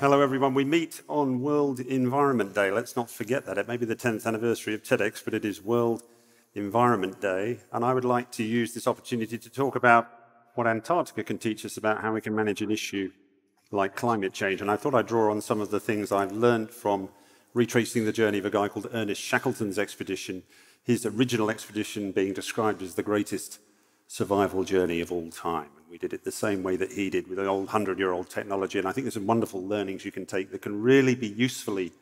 Hello, everyone. We meet on World Environment Day. Let's not forget that. It may be the 10th anniversary of TEDx, but it is World Environment Day. And I would like to use this opportunity to talk about what Antarctica can teach us about how we can manage an issue like climate change. And I thought I'd draw on some of the things I've learned from retracing the journey of a guy called Ernest Shackleton's expedition, his original expedition being described as the greatest survival journey of all time. We did it the same way that he did with the old 100 year old technology. And I think there's some wonderful learnings you can take that can really be usefully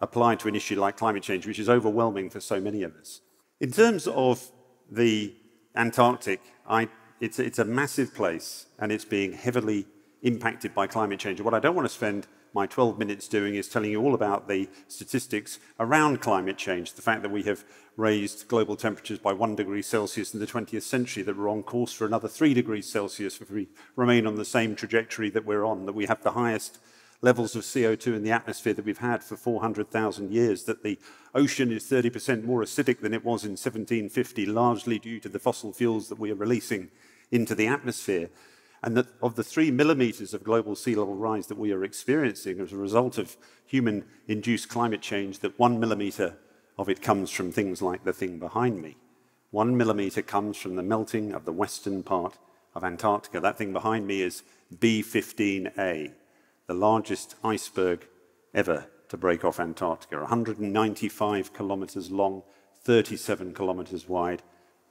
applied to an issue like climate change, which is overwhelming for so many of us. In terms of the Antarctic, I, it's, it's a massive place and it's being heavily impacted by climate change. And what I don't want to spend my 12 minutes doing is telling you all about the statistics around climate change, the fact that we have raised global temperatures by one degree Celsius in the 20th century, that we're on course for another three degrees Celsius if we remain on the same trajectory that we're on, that we have the highest levels of CO2 in the atmosphere that we've had for 400,000 years, that the ocean is 30% more acidic than it was in 1750, largely due to the fossil fuels that we are releasing into the atmosphere and that of the three millimeters of global sea level rise that we are experiencing as a result of human induced climate change, that one millimeter of it comes from things like the thing behind me. One millimeter comes from the melting of the western part of Antarctica. That thing behind me is B15A, the largest iceberg ever to break off Antarctica. 195 kilometers long, 37 kilometers wide,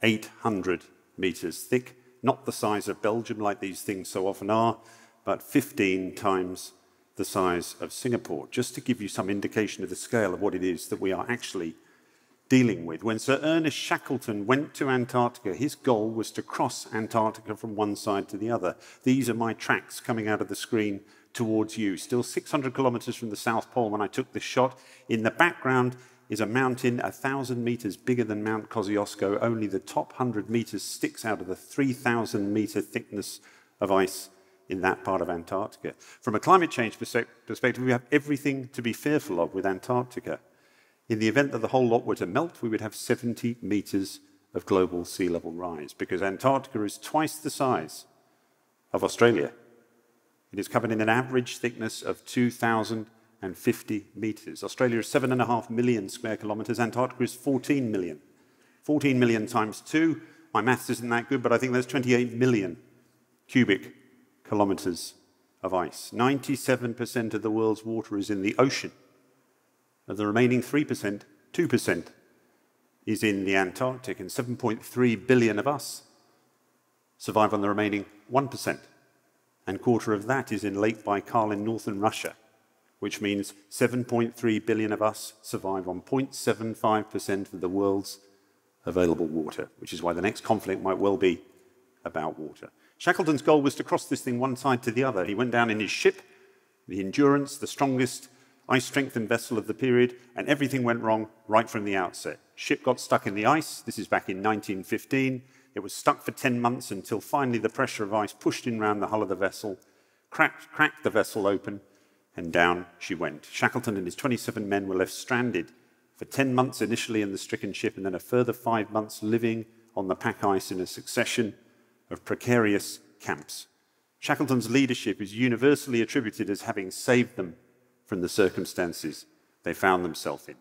800 meters thick not the size of Belgium like these things so often are, but 15 times the size of Singapore, just to give you some indication of the scale of what it is that we are actually dealing with. When Sir Ernest Shackleton went to Antarctica, his goal was to cross Antarctica from one side to the other. These are my tracks coming out of the screen towards you. Still 600 kilometers from the South Pole when I took this shot. In the background is a mountain a thousand meters bigger than Mount Kosciuszko. Only the top 100 meters sticks out of the 3,000 meter thickness of ice in that part of Antarctica. From a climate change perspective, we have everything to be fearful of with Antarctica. In the event that the whole lot were to melt, we would have 70 meters of global sea level rise because Antarctica is twice the size of Australia. It is covered in an average thickness of 2,000 and 50 meters. Australia is 7.5 million square kilometers. Antarctica is 14 million. 14 million times 2. My maths isn't that good, but I think there's 28 million cubic kilometers of ice. 97% of the world's water is in the ocean. Of the remaining 3%, 2% is in the Antarctic, and 7.3 billion of us survive on the remaining 1%. And quarter of that is in Lake Baikal in northern Russia which means 7.3 billion of us survive on 0.75% of the world's available water, which is why the next conflict might well be about water. Shackleton's goal was to cross this thing one side to the other. He went down in his ship, the Endurance, the strongest ice strengthened vessel of the period, and everything went wrong right from the outset. Ship got stuck in the ice. This is back in 1915. It was stuck for 10 months until finally the pressure of ice pushed in round the hull of the vessel, cracked, cracked the vessel open, and down she went. Shackleton and his 27 men were left stranded for 10 months initially in the stricken ship, and then a further five months living on the pack ice in a succession of precarious camps. Shackleton's leadership is universally attributed as having saved them from the circumstances they found themselves in.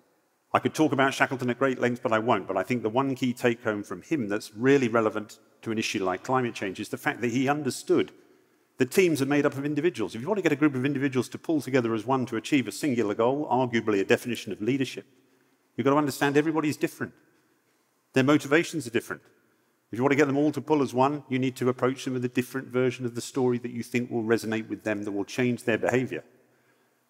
I could talk about Shackleton at great length, but I won't. But I think the one key take home from him that's really relevant to an issue like climate change is the fact that he understood the teams are made up of individuals. If you want to get a group of individuals to pull together as one to achieve a singular goal, arguably a definition of leadership, you've got to understand everybody's different. Their motivations are different. If you want to get them all to pull as one, you need to approach them with a different version of the story that you think will resonate with them, that will change their behavior.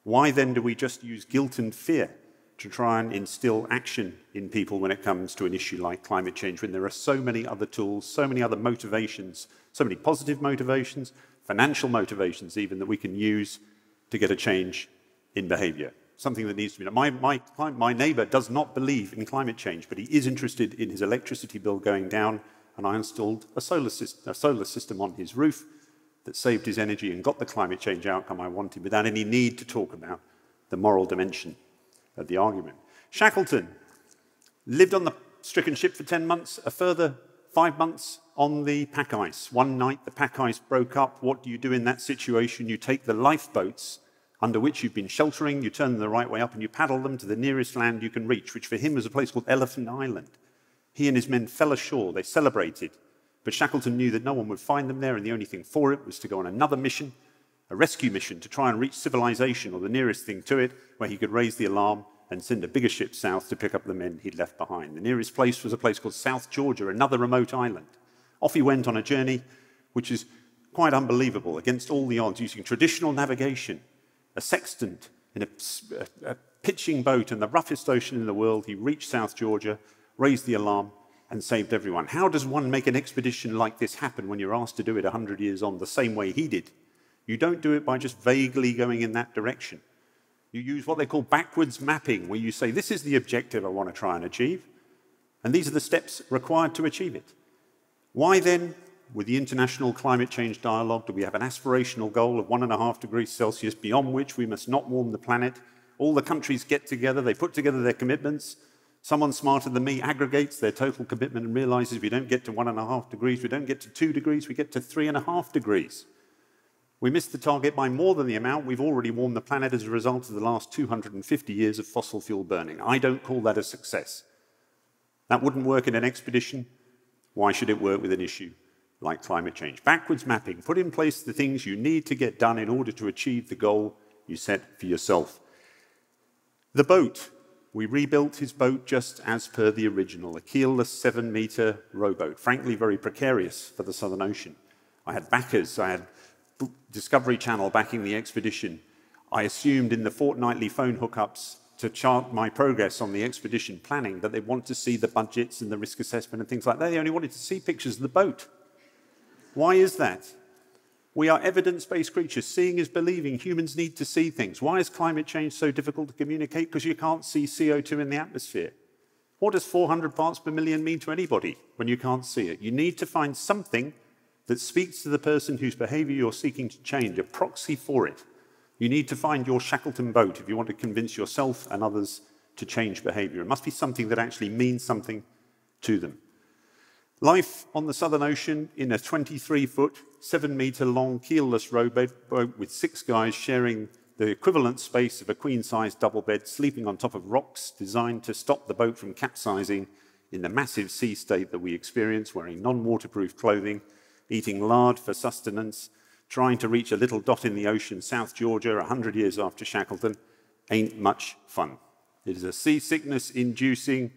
Why then do we just use guilt and fear to try and instill action in people when it comes to an issue like climate change, when there are so many other tools, so many other motivations, so many positive motivations, financial motivations even that we can use to get a change in behavior. Something that needs to be done. My, my, my neighbor does not believe in climate change, but he is interested in his electricity bill going down, and I installed a solar, system, a solar system on his roof that saved his energy and got the climate change outcome I wanted without any need to talk about the moral dimension of the argument. Shackleton lived on the stricken ship for 10 months, a further five months on the pack ice. One night the pack ice broke up. What do you do in that situation? You take the lifeboats under which you've been sheltering. You turn them the right way up and you paddle them to the nearest land you can reach, which for him was a place called Elephant Island. He and his men fell ashore. They celebrated. But Shackleton knew that no one would find them there, and the only thing for it was to go on another mission, a rescue mission to try and reach civilization or the nearest thing to it, where he could raise the alarm and send a bigger ship south to pick up the men he'd left behind. The nearest place was a place called South Georgia, another remote island. Off he went on a journey which is quite unbelievable against all the odds, using traditional navigation, a sextant in a, a, a pitching boat in the roughest ocean in the world. He reached South Georgia, raised the alarm, and saved everyone. How does one make an expedition like this happen when you're asked to do it 100 years on the same way he did? You don't do it by just vaguely going in that direction. You use what they call backwards mapping, where you say, This is the objective I want to try and achieve, and these are the steps required to achieve it. Why then, with the international climate change dialogue, do we have an aspirational goal of one and a half degrees Celsius beyond which we must not warm the planet? All the countries get together, they put together their commitments. Someone smarter than me aggregates their total commitment and realizes we don't get to one and a half degrees, we don't get to two degrees, we get to three and a half degrees. We missed the target by more than the amount we've already warmed the planet as a result of the last 250 years of fossil fuel burning. I don't call that a success. That wouldn't work in an expedition. Why should it work with an issue like climate change? Backwards mapping, put in place the things you need to get done in order to achieve the goal you set for yourself. The boat. We rebuilt his boat just as per the original, a keelless seven meter rowboat, frankly, very precarious for the Southern Ocean. I had backers, I had Discovery Channel backing the expedition, I assumed in the fortnightly phone hookups to chart my progress on the expedition planning that they want to see the budgets and the risk assessment and things like that. They only wanted to see pictures of the boat. Why is that? We are evidence based creatures. Seeing is believing. Humans need to see things. Why is climate change so difficult to communicate? Because you can't see CO2 in the atmosphere. What does 400 parts per million mean to anybody when you can't see it? You need to find something that speaks to the person whose behavior you're seeking to change, a proxy for it. You need to find your Shackleton boat if you want to convince yourself and others to change behavior. It must be something that actually means something to them. Life on the Southern Ocean in a 23 foot, 7 meter long keelless rowboat with six guys sharing the equivalent space of a queen sized double bed, sleeping on top of rocks designed to stop the boat from capsizing in the massive sea state that we experience, wearing non waterproof clothing eating lard for sustenance, trying to reach a little dot in the ocean, South Georgia, 100 years after Shackleton, ain't much fun. It is a seasickness inducing,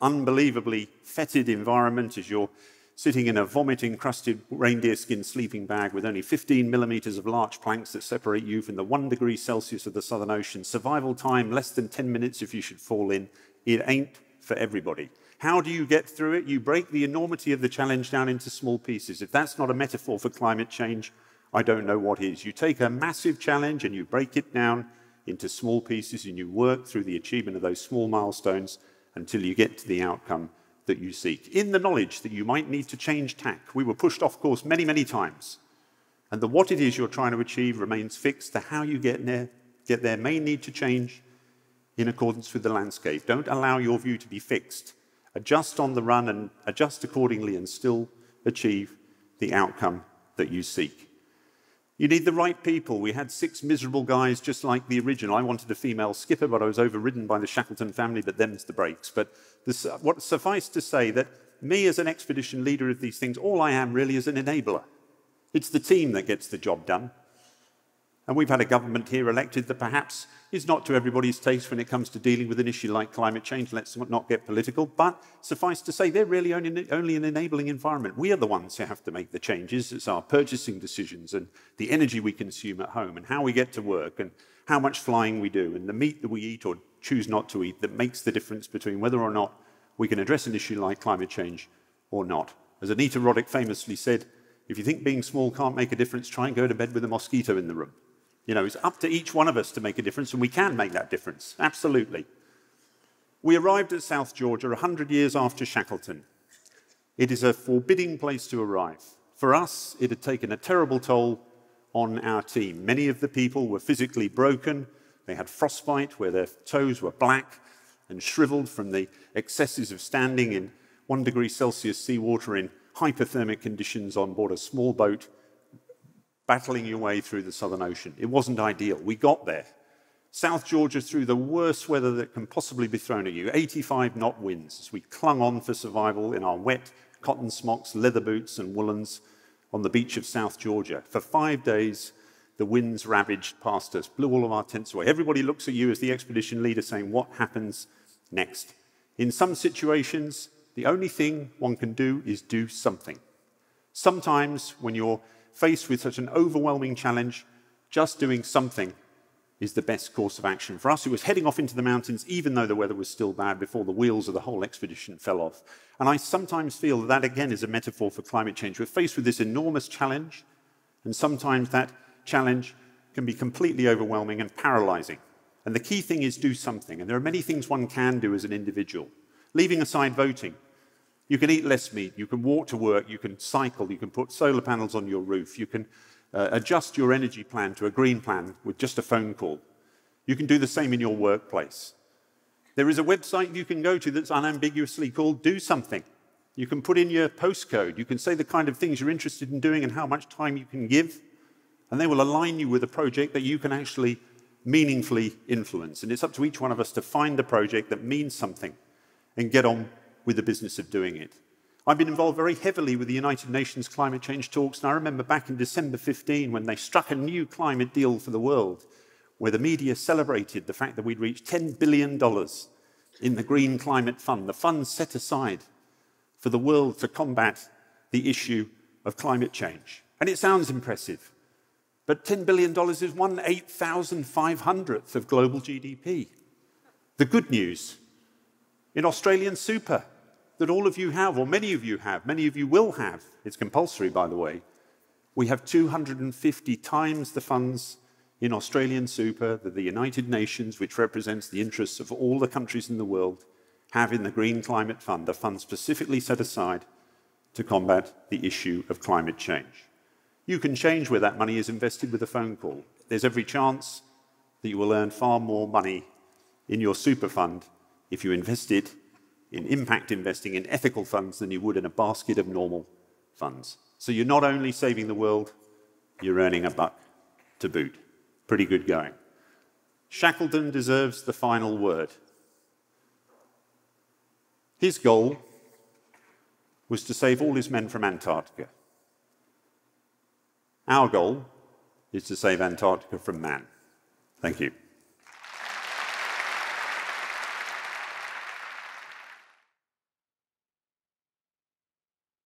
unbelievably fetid environment as you're sitting in a vomit encrusted reindeer skin sleeping bag with only 15 millimeters of larch planks that separate you from the one degree Celsius of the Southern Ocean. Survival time less than 10 minutes if you should fall in. It ain't for everybody. How do you get through it? You break the enormity of the challenge down into small pieces. If that's not a metaphor for climate change, I don't know what is. You take a massive challenge and you break it down into small pieces and you work through the achievement of those small milestones until you get to the outcome that you seek. In the knowledge that you might need to change tack, we were pushed off course many, many times. And the what it is you're trying to achieve remains fixed. The how you get there, get there may need to change in accordance with the landscape. Don't allow your view to be fixed adjust on the run and adjust accordingly and still achieve the outcome that you seek. You need the right people. We had six miserable guys just like the original. I wanted a female skipper, but I was overridden by the Shackleton family, but them's the breaks. But this, what suffice to say that me as an expedition leader of these things, all I am really is an enabler. It's the team that gets the job done. And we've had a government here elected that perhaps is not to everybody's taste when it comes to dealing with an issue like climate change. Let's not get political. But suffice to say, they're really only, only an enabling environment. We are the ones who have to make the changes. It's our purchasing decisions and the energy we consume at home and how we get to work and how much flying we do and the meat that we eat or choose not to eat that makes the difference between whether or not we can address an issue like climate change or not. As Anita Roddick famously said, if you think being small can't make a difference, try and go to bed with a mosquito in the room. You know, it's up to each one of us to make a difference, and we can make that difference, absolutely. We arrived at South Georgia 100 years after Shackleton. It is a forbidding place to arrive. For us, it had taken a terrible toll on our team. Many of the people were physically broken. They had frostbite where their toes were black and shriveled from the excesses of standing in one degree Celsius seawater in hypothermic conditions on board a small boat battling your way through the Southern Ocean. It wasn't ideal. We got there. South Georgia through the worst weather that can possibly be thrown at you 85 knot winds as we clung on for survival in our wet cotton smocks, leather boots, and woolens on the beach of South Georgia. For five days, the winds ravaged past us, blew all of our tents away. Everybody looks at you as the expedition leader saying, What happens next? In some situations, the only thing one can do is do something. Sometimes, when you're faced with such an overwhelming challenge, just doing something is the best course of action. For us, it was heading off into the mountains, even though the weather was still bad, before the wheels of the whole expedition fell off. And I sometimes feel that, that again is a metaphor for climate change. We're faced with this enormous challenge, and sometimes that challenge can be completely overwhelming and paralyzing. And the key thing is do something. And there are many things one can do as an individual. Leaving aside voting, you can eat less meat, you can walk to work, you can cycle, you can put solar panels on your roof, you can uh, adjust your energy plan to a green plan with just a phone call. You can do the same in your workplace. There is a website you can go to that's unambiguously called Do Something. You can put in your postcode, you can say the kind of things you're interested in doing and how much time you can give, and they will align you with a project that you can actually meaningfully influence. And it's up to each one of us to find a project that means something and get on with the business of doing it. I've been involved very heavily with the United Nations climate change talks, and I remember back in December 15 when they struck a new climate deal for the world, where the media celebrated the fact that we'd reached $10 billion in the Green Climate Fund, the fund set aside for the world to combat the issue of climate change. And it sounds impressive, but $10 billion is one 8,500th of global GDP. The good news in Australian super that all of you have, or many of you have, many of you will have, it's compulsory by the way, we have 250 times the funds in Australian super that the United Nations, which represents the interests of all the countries in the world, have in the Green Climate Fund, a fund specifically set aside to combat the issue of climate change. You can change where that money is invested with a phone call. There's every chance that you will earn far more money in your super fund if you invest it in impact investing in ethical funds than you would in a basket of normal funds. So you're not only saving the world, you're earning a buck to boot. Pretty good going. Shackleton deserves the final word. His goal was to save all his men from Antarctica. Our goal is to save Antarctica from man. Thank you.